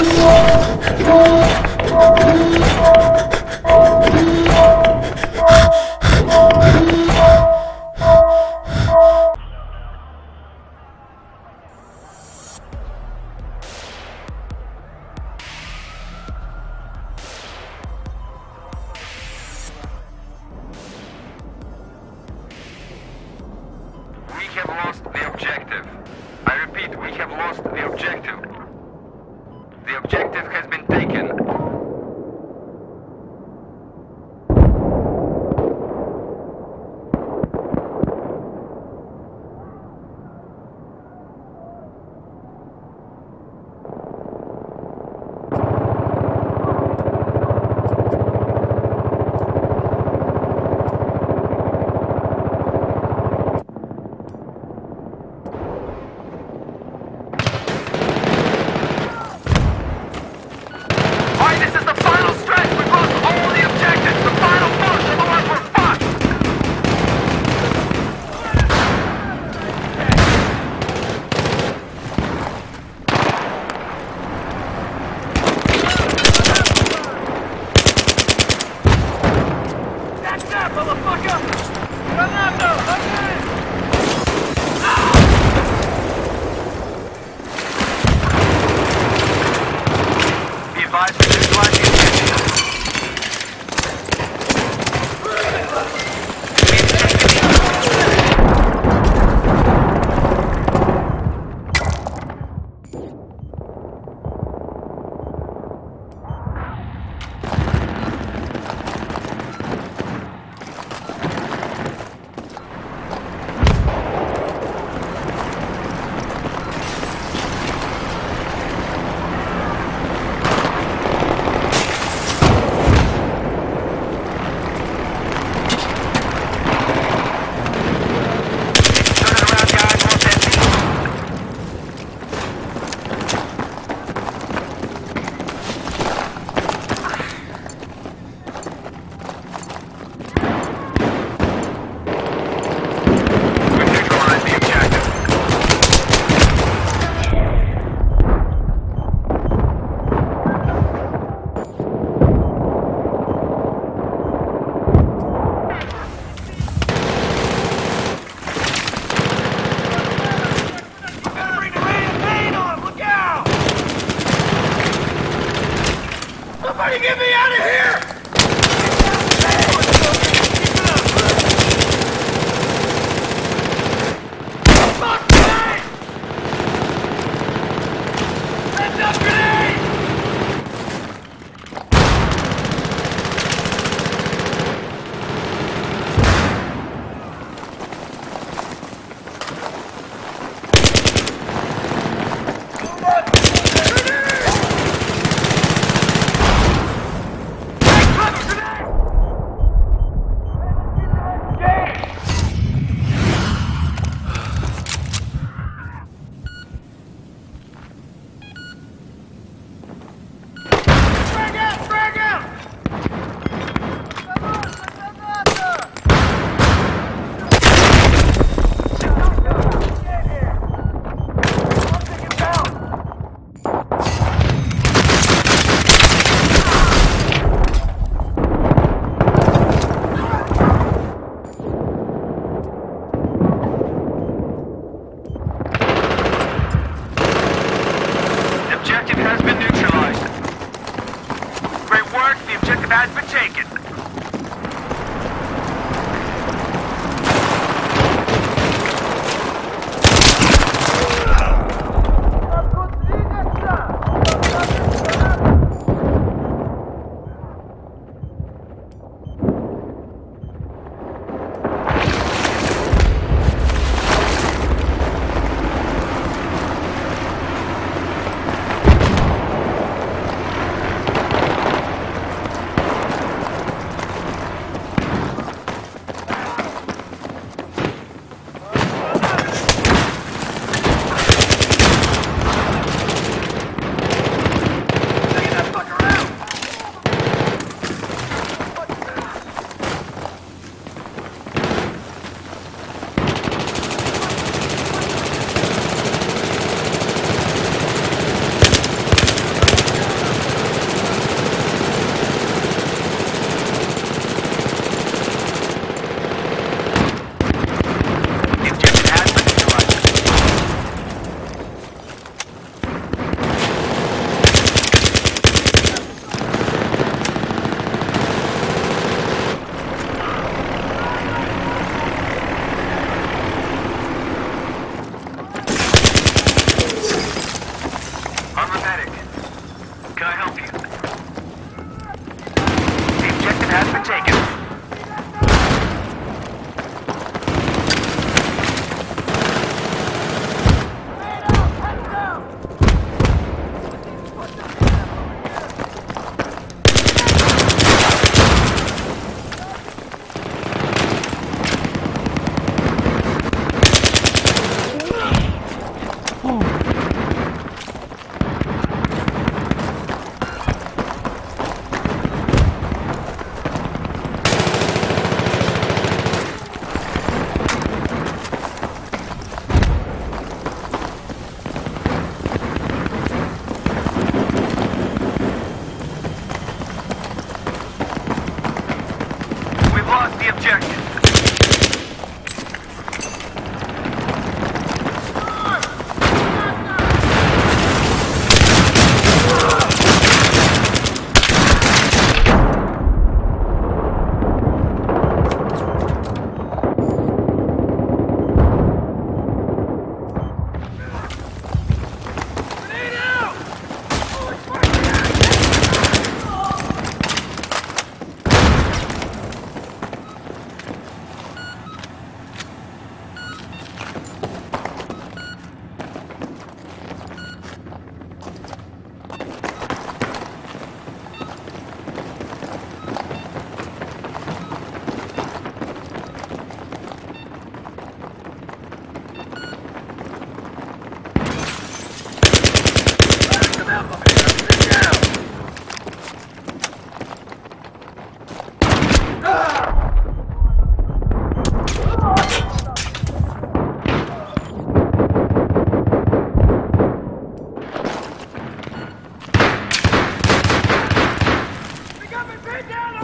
We have lost the objective. I repeat, we have lost the objective. Objective has been taken. Why this is has been taken. down